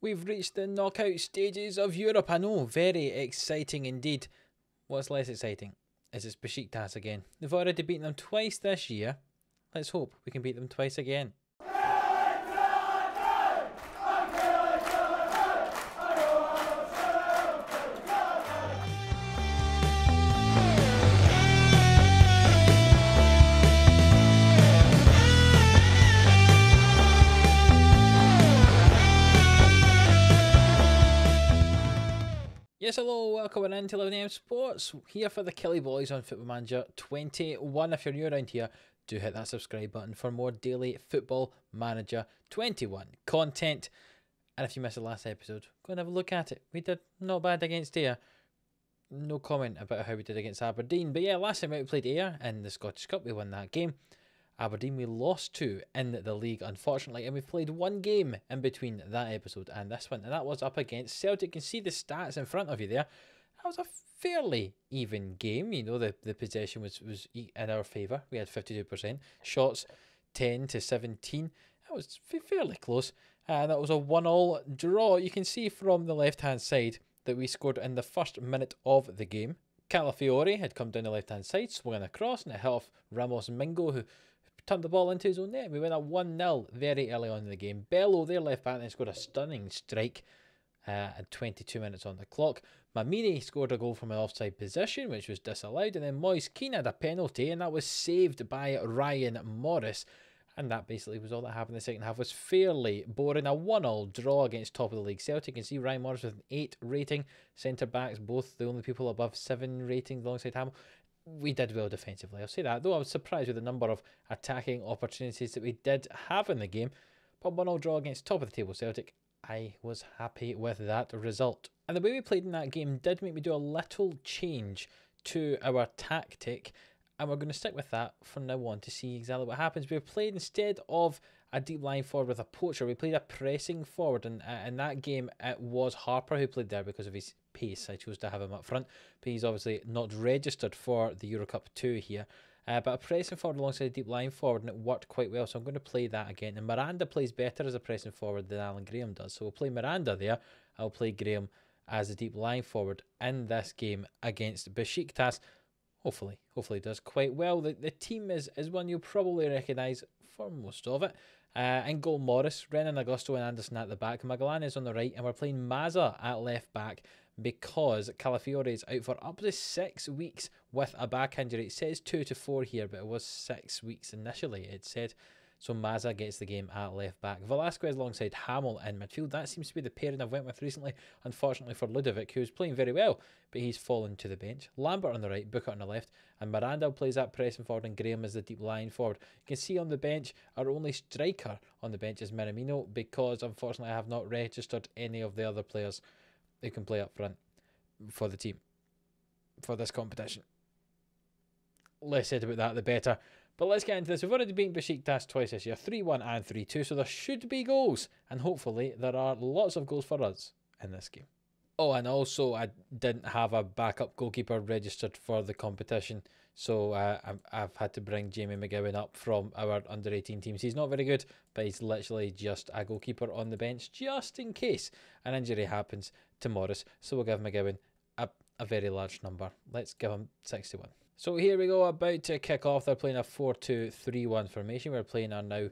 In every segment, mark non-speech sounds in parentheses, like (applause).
We've reached the knockout stages of Europe. I know, very exciting indeed. What's less exciting is it's Besiktas again. They've already beaten them twice this year. Let's hope we can beat them twice again. Yes, hello, welcome into 11am Sports. Here for the Killie Boys on Football Manager 21. If you're new around here, do hit that subscribe button for more daily Football Manager 21 content. And if you missed the last episode, go and have a look at it. We did not bad against Ayr. No comment about how we did against Aberdeen. But yeah, last time out we played Ayr in the Scottish Cup, we won that game. Aberdeen we lost to in the league, unfortunately, and we've played one game in between that episode and this one, and that was up against Celtic. You can see the stats in front of you there. That was a fairly even game. You know, the, the possession was, was in our favour. We had 52%. Shots 10 to 17. That was fairly close. Uh, that was a one all draw. You can see from the left hand side that we scored in the first minute of the game. Calafiore had come down the left hand side, swung across, and it hit off Ramos Mingo, who turned the ball into his own net. We went up 1 0 very early on in the game. Bello, their left back, then scored a stunning strike uh, at 22 minutes on the clock. Mamini scored a goal from an offside position, which was disallowed. And then Moise Kean had a penalty, and that was saved by Ryan Morris. And that basically was all that happened in the second half. was fairly boring. A 1 0 draw against top of the league Celtic. You can see Ryan Morris with an 8 rating. Centre backs, both the only people above 7 ratings alongside Hamill we did well defensively. I'll say that. Though I was surprised with the number of attacking opportunities that we did have in the game. But 1 0 draw against top of the table Celtic, I was happy with that result. And the way we played in that game did make me do a little change to our tactic. And we're going to stick with that from now on to see exactly what happens. We played instead of a deep line forward with a poacher. We played a pressing forward, and uh, in that game it was Harper who played there because of his pace. I chose to have him up front, he's obviously not registered for the Euro Cup 2 here. Uh, but a pressing forward alongside a deep line forward, and it worked quite well. So I'm going to play that again. And Miranda plays better as a pressing forward than Alan Graham does. So we'll play Miranda there. I'll play Graham as a deep line forward in this game against Besiktas. Hopefully, hopefully does quite well. The, the team is, is one you'll probably recognise for most of it. Uh, goal, Morris, Renan Augusto and Anderson at the back. Magalhaes on the right, and we're playing Maza at left back because Calafiore is out for up to six weeks with a back injury. It says two to four here, but it was six weeks initially, it said. So Maza gets the game at left back. Velasquez alongside Hamill in midfield. That seems to be the pairing I've went with recently. Unfortunately for Ludovic, who's playing very well, but he's fallen to the bench. Lambert on the right, Booker on the left, and Miranda plays that pressing forward, and Graham is the deep line forward. You can see on the bench, our only striker on the bench is Minamino, because unfortunately I have not registered any of the other players who can play up front for the team for this competition. Less said about that, the better. But let's get into this. We've already beaten Besiktas twice this year 3 1 and 3 2, so there should be goals. And hopefully, there are lots of goals for us in this game. Oh, and also, I didn't have a backup goalkeeper registered for the competition, so uh, I've, I've had to bring Jamie McGowan up from our under 18 teams. He's not very good, but he's literally just a goalkeeper on the bench just in case an injury happens to Morris. So we'll give McGowan a, a very large number. Let's give him 61. So here we go, about to kick off. They're playing a 4 2 3 1 formation. We're playing our now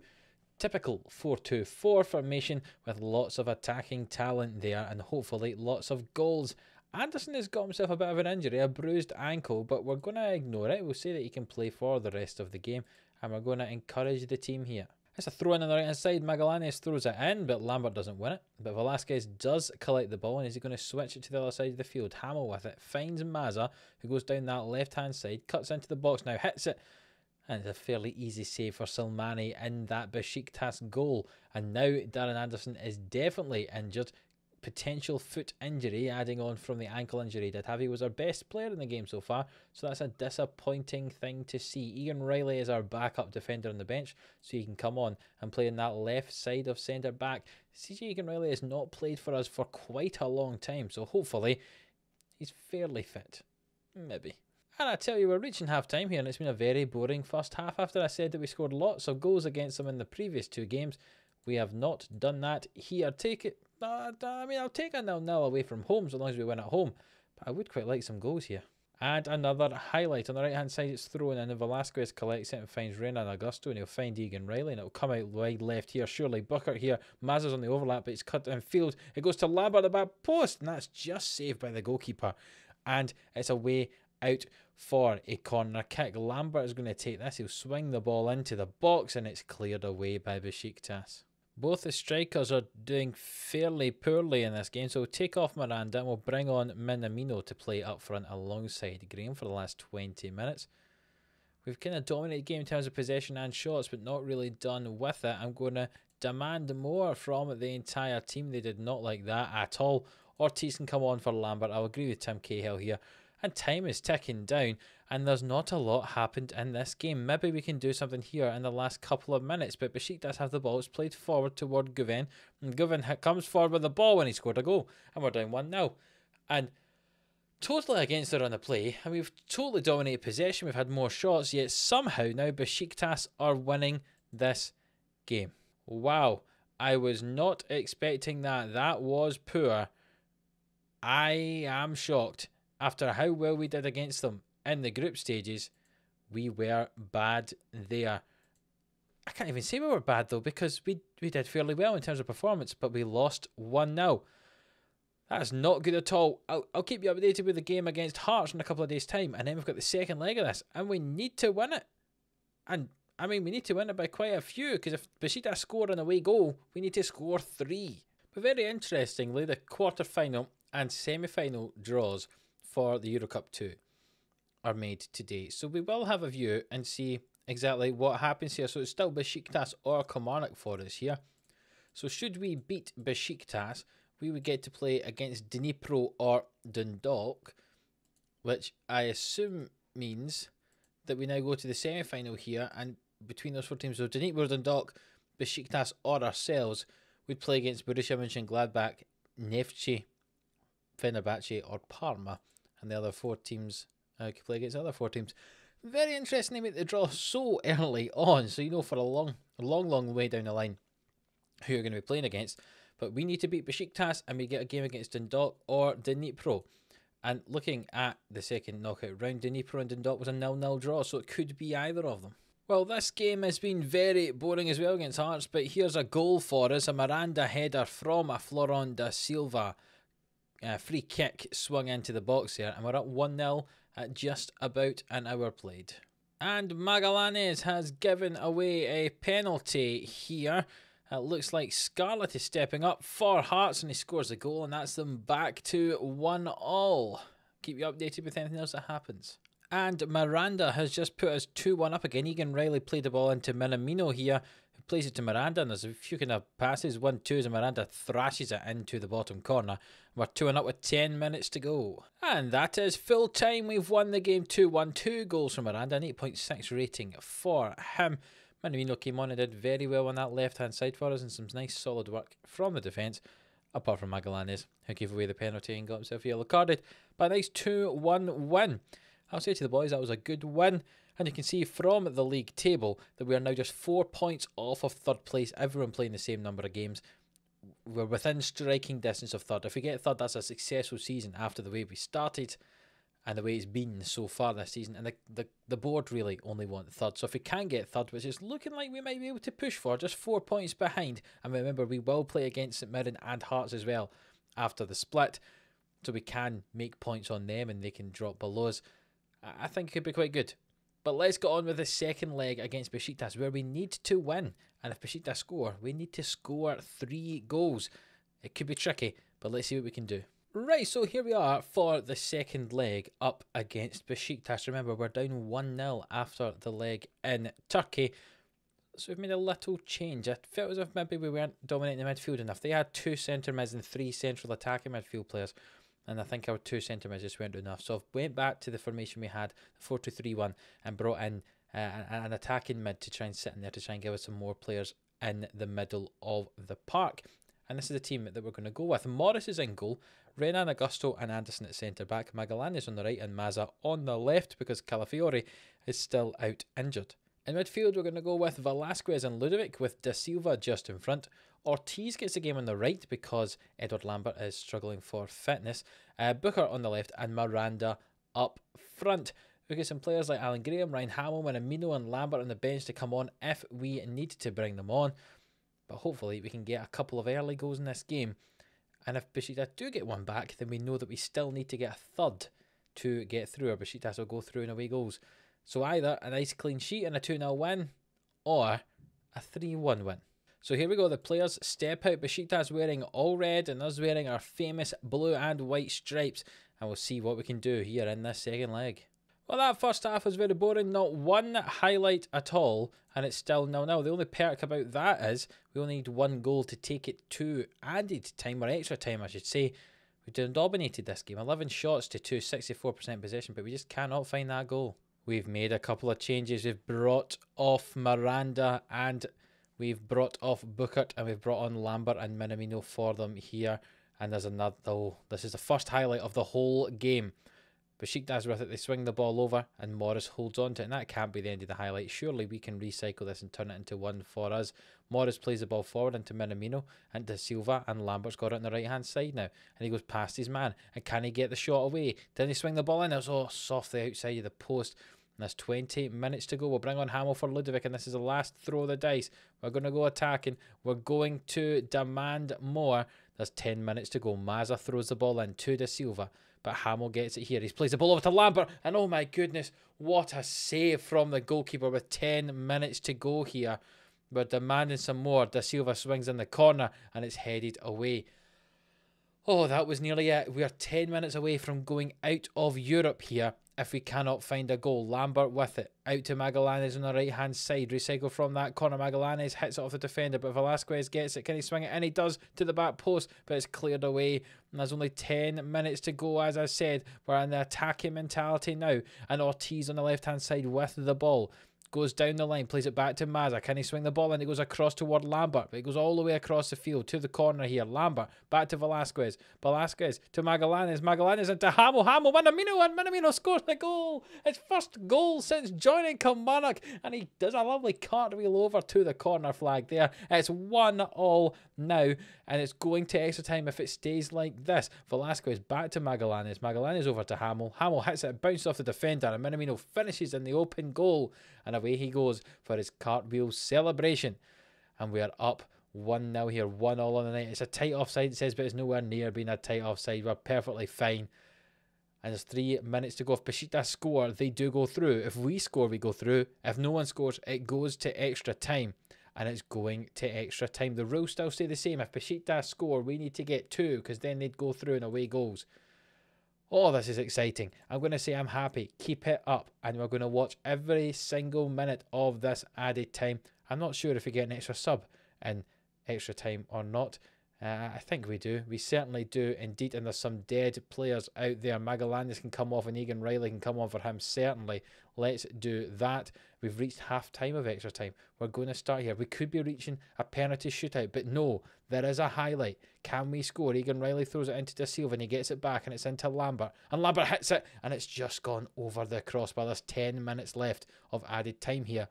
typical 4 2 4 formation with lots of attacking talent there and hopefully lots of goals. Anderson has got himself a bit of an injury, a bruised ankle, but we're going to ignore it. We'll say that he can play for the rest of the game and we're going to encourage the team here. It's a throw in on the right hand side. Magalhaes throws it in, but Lambert doesn't win it. But Velasquez does collect the ball, and is he going to switch it to the other side of the field? Hamill with it, finds Maza, who goes down that left hand side, cuts into the box now, hits it. And it's a fairly easy save for Silmani in that Besiktas goal. And now Darren Anderson is definitely injured potential foot injury, adding on from the ankle injury did have. He was our best player in the game so far, so that's a disappointing thing to see. Egan Riley is our backup defender on the bench, so he can come on and play in that left side of centre back. CJ Egan Riley has not played for us for quite a long time, so hopefully he's fairly fit. Maybe. And I tell you, we're reaching half time here, and it's been a very boring first half after I said that we scored lots of goals against them in the previous two games. We have not done that here. Take it uh, I mean, I'll take a nil nil away from home so long as we win at home. But I would quite like some goals here. And another highlight on the right hand side, it's thrown in, and Velasquez collects it and finds Renan Augusto, and he'll find Egan Riley, and it'll come out wide left here. Surely Buckert here, Mazza's on the overlap, but it's cut in field. It goes to Lambert at the back post, and that's just saved by the goalkeeper. And it's away out for a corner kick. Lambert is going to take this. He'll swing the ball into the box, and it's cleared away by Besiktas. Both the strikers are doing fairly poorly in this game, so we'll take off Miranda and we'll bring on Minamino to play up front alongside Graham for the last 20 minutes. We've kind of dominated game in terms of possession and shots, but not really done with it. I'm going to demand more from the entire team. They did not like that at all. Ortiz can come on for Lambert. I'll agree with Tim Cahill here and time is ticking down and there's not a lot happened in this game. Maybe we can do something here in the last couple of minutes, but Besiktas have the ball. It's played forward toward Guven, and Guven comes forward with the ball when he scored a goal, and we're down 1 now. And totally against it on the play, and we've totally dominated possession. We've had more shots, yet somehow now Besiktas are winning this game. Wow, I was not expecting that. That was poor. I am shocked after how well we did against them in the group stages, we were bad there. I can't even say we were bad though because we we did fairly well in terms of performance, but we lost 1 0. That's not good at all. I'll, I'll keep you updated with the game against Hearts in a couple of days' time, and then we've got the second leg of this, and we need to win it. And I mean, we need to win it by quite a few because if Besiktas score an away goal, we need to score three. But very interestingly, the quarter final and semi final draws for the Euro Cup 2 are made today. So we will have a view and see exactly what happens here. So it's still Besiktas or Kilmarnock for us here. So should we beat Besiktas, we would get to play against Dnipro or Dundalk, which I assume means that we now go to the semi-final here, and between those four teams, so Dnipro, Dundalk, Besiktas or ourselves, we'd play against Borussia Mönchengladbach, Neftchi, Fenerbahce or Parma and the other four teams uh, could play against other four teams. Very interesting they make the draw so early on, so you know for a long, long, long way down the line who you're going to be playing against. But we need to beat Besiktas and we get a game against Dundalk or Dnipro. And looking at the second knockout round, Dnipro and Dundalk was a nil-nil draw, so it could be either of them. Well, this game has been very boring as well against Hearts, but here's a goal for us, a Miranda header from a Florent da Silva uh, free kick swung into the box here, and we're up 1 0 at just about an hour played. And Magallanes has given away a penalty here. It looks like Scarlett is stepping up for Hearts and he scores a goal, and that's them back to 1 all. Keep you updated with anything else that happens. And Miranda has just put us 2 1 up again. Egan Riley played the ball into Minamino here, plays it to Miranda, and there's a few kind of passes 1 2 as Miranda thrashes it into the bottom corner. We're 2 and up with 10 minutes to go. And that is full time. We've won the game 2 1. Two goals from Miranda, an 8.6 rating for him. Minamino came on and did very well on that left hand side for us, and some nice solid work from the defence, apart from Magallanes, who gave away the penalty and got himself yellow carded. But a nice 2 1 win. I'll say to the boys, that was a good win. And you can see from the league table that we are now just four points off of third place, everyone playing the same number of games we're within striking distance of third. If we get third, that's a successful season after the way we started and the way it's been so far this season. And the, the, the board really only want third. So if we can get third, which is looking like we might be able to push for, just four points behind. And remember, we will play against St Mirren and Hearts as well after the split. So we can make points on them and they can drop below us. I think it could be quite good. But let's get on with the second leg against Besiktas, where we need to win. And if Besiktas score, we need to score three goals. It could be tricky, but let's see what we can do. Right, so here we are for the second leg up against Besiktas. Remember, we're down 1 0 after the leg in Turkey. So we've made a little change. I felt as if maybe we weren't dominating the midfield enough. They had two centre mids and three central attacking midfield players and I think our two centre mids just weren't enough. So I went back to the formation we had, 4 2 3 1, and brought in uh, an attacking mid to try and sit in there to try and give us some more players in the middle of the park. And this is the team that we're going to go with. Morris is in goal, Renan Augusto and Anderson at centre back, Magallanes on the right, and Mazza on the left because Calafiore is still out injured. In midfield, we're going to go with Velasquez and Ludovic, with Da Silva just in front. Ortiz gets the game on the right because Edward Lambert is struggling for fitness. Uh, Booker on the left, and Miranda up front. We get some players like Alan Graham, Ryan Hamill, Minamino, and Lambert on the bench to come on if we need to bring them on. But hopefully, we can get a couple of early goals in this game. And if Besiktas do get one back, then we know that we still need to get a third to get through, or Besiktas will go through in away goals. So either a nice clean sheet and a 2 0 win, or a 3 1 win. So here we go. The players step out. Besiktas wearing all red and us wearing our famous blue and white stripes. And we'll see what we can do here in this second leg. Well, that first half was very boring. Not one highlight at all. And it's still nil nil. The only perk about that is we only need one goal to take it to added time or extra time, I should say. We dominated this game. 11 shots to 2, 64% possession, but we just cannot find that goal. We've made a couple of changes. We've brought off Miranda and we've brought off Bookert and we've brought on Lambert and Minamino for them here. And there's another, oh, this is the first highlight of the whole game. Besiktas with it, they swing the ball over and Morris holds on to it. And that can't be the end of the highlight. Surely we can recycle this and turn it into one for us. Morris plays the ball forward into Minamino and to Silva and Lambert's got it on the right hand side now. And he goes past his man. And can he get the shot away? Then he swing the ball in? It was all softly outside of the post. There's 20 minutes to go. We'll bring on Hamill for Ludovic, and this is the last throw of the dice. We're going to go attacking. We're going to demand more. There's 10 minutes to go. Maza throws the ball in to De Silva, but Hamill gets it here. He plays the ball over to Lambert, and oh my goodness, what a save from the goalkeeper with 10 minutes to go here. We're demanding some more. Da Silva swings in the corner, and it's headed away. Oh, that was nearly it. We are 10 minutes away from going out of Europe here if we cannot find a goal. Lambert with it. Out to Magallanes on the right hand side. Recycle from that corner. Magallanes hits it off the defender, but Velasquez gets it. Can he swing it? And he does to the back post, but it's cleared away. And there's only 10 minutes to go. As I said, we're in the attacking mentality now. And Ortiz on the left hand side with the ball goes down the line, plays it back to Maza. Can he swing the ball? And he goes across toward Lambert. But he goes all the way across the field to the corner here. Lambert back to Velasquez. Velasquez to Magallanes. Magallanes into Hamill. Hamill, Minamino, and Minamino scores the goal. His first goal since joining Kilmarnock. And he does a lovely cartwheel over to the corner flag there. It's 1 all now. And it's going to extra time if it stays like this. Velasquez back to Magallanes. Magallanes over to Hamill. Hamill hits it, bounces off the defender. And Minamino finishes in the open goal. And away he goes for his cartwheel celebration. And we are up 1 0 here, 1 all on the night. It's a tight offside, it says, but it's nowhere near being a tight offside. We're perfectly fine. And there's three minutes to go. If Besiktas score, they do go through. If we score, we go through. If no one scores, it goes to extra time. And it's going to extra time. The rules still stay the same. If Besiktas score, we need to get two because then they'd go through and away goals. Oh, this is exciting. I'm going to say I'm happy. Keep it up. And we're going to watch every single minute of this added time. I'm not sure if we get an extra sub in extra time or not. Uh, I think we do. We certainly do indeed. And there's some dead players out there. Magallanes can come off and Egan Riley can come on for him. Certainly. Let's do that. We've reached half time of extra time. We're going to start here. We could be reaching a penalty shootout, but no, there is a highlight. Can we score? Egan Riley throws it into De Silva and he gets it back and it's into Lambert. And Lambert hits it and it's just gone over the crossbar. There's 10 minutes left of added time here.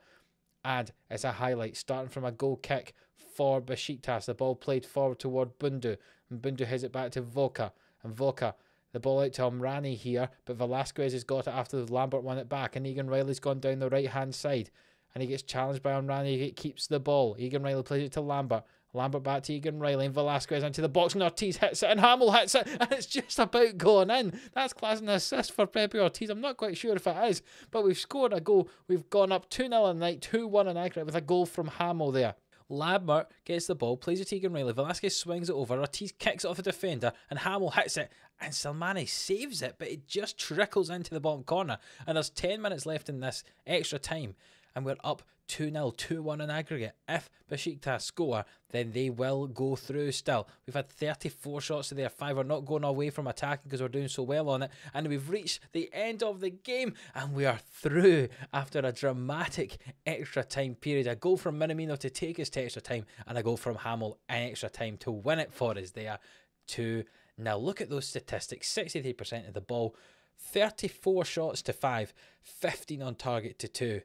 And as a highlight starting from a goal kick for Besiktas. The ball played forward toward Bundu. And Bundu hits it back to Voka. And Voka, the ball out to Amrani here. But Velasquez has got it after Lambert won it back. And Egan Riley's gone down the right hand side. And he gets challenged by Amrani. He keeps the ball. Egan Riley plays it to Lambert. Lambert back to Egan Riley and Velasquez into the box and Ortiz hits it and Hamill hits it (laughs) and it's just about going in. That's class an assist for Pepe Ortiz. I'm not quite sure if it is, but we've scored a goal. We've gone up 2 0 in night, 2 1 in aggregate with a goal from Hamill there. Lambert gets the ball, plays it to Egan Riley. Velasquez swings it over. Ortiz kicks it off the defender, and Hamill hits it. And Slimani saves it, but it just trickles into the bottom corner. And there's 10 minutes left in this extra time and we're up 2 0, 2 1 in aggregate. If Besiktas score, then they will go through still. We've had 34 shots to their 5. We're not going away from attacking because we're doing so well on it. And we've reached the end of the game and we are through after a dramatic extra time period. A goal from Minamino to take us to extra time and a goal from Hamill in extra time to win it for us there. 2 Now look at those statistics 63% of the ball, 34 shots to 5, 15 on target to 2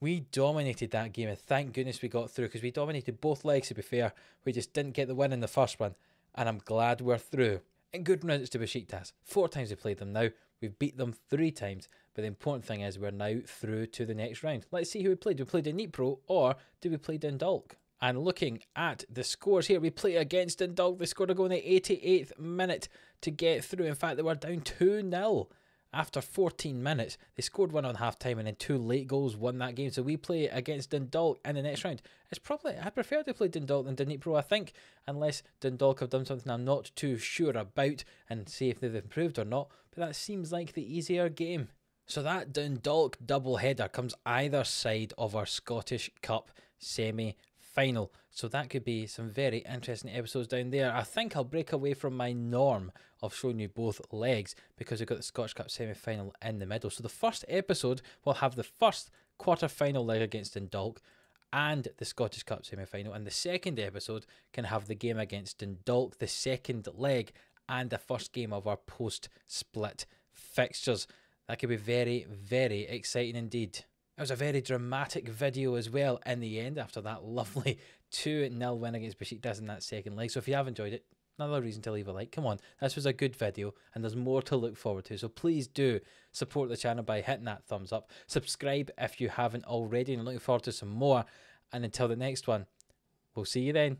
We dominated that game, and thank goodness we got through because we dominated both legs, to be fair. We just didn't get the win in the first one, and I'm glad we're through. And good riddance to Besiktas. Four times we played them now. We've beat them three times, but the important thing is we're now through to the next round. Let's see who we played. We played Dnipro, or did we play Dundalk? And looking at the scores here, we play against Dundalk. They scored a goal in the 88th minute to get through. In fact, they were down 2 0 after 14 minutes. They scored one on half time and then two late goals won that game. So we play against Dundalk in the next round. It's probably, I prefer to play Dundalk than Dnipro, I think, unless Dundalk have done something I'm not too sure about and see if they've improved or not. But that seems like the easier game. So that Dundalk double header comes either side of our Scottish Cup semi final. So that could be some very interesting episodes down there. I think I'll break away from my norm of showing you both legs because we've got the Scottish Cup semi final in the middle. So the first episode will have the first quarter final leg against Dundalk and the Scottish Cup semi final. And the second episode can have the game against Dundalk, the second leg, and the first game of our post split fixtures. That could be very, very exciting indeed. It was a very dramatic video as well in the end after that lovely (laughs) 2 0 win against Besiktas in that second leg. So if you have enjoyed it, another reason to leave a like. Come on, this was a good video and there's more to look forward to. So please do support the channel by hitting that thumbs up. Subscribe if you haven't already and I'm looking forward to some more. And until the next one, we'll see you then.